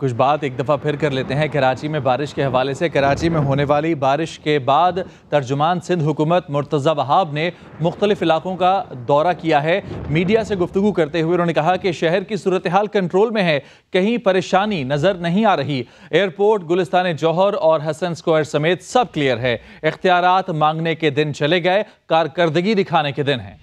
कुछ बात एक दफ़ा फिर कर लेते हैं। कराची में बारिश के हवाले से कराची में होने वाली बारिश के बाद तर्जुमान सिंध हुकूमत मुर्तज़ा वहाब ने मुख्तलिफ़ इलाकों का दौरा किया है। मीडिया से गुफ्तु करते हुए उन्होंने कहा कि शहर की सूरत हाल कंट्रोल में है। कहीं परेशानी नज़र नहीं आ रही। एयरपोर्ट गुलिस्तान जौहर और हसन स्क्वायर समेत सब क्लियर है। इख्तियार मांगने के दिन चले गए। कारकर्दगी दिखाने के दिन हैं।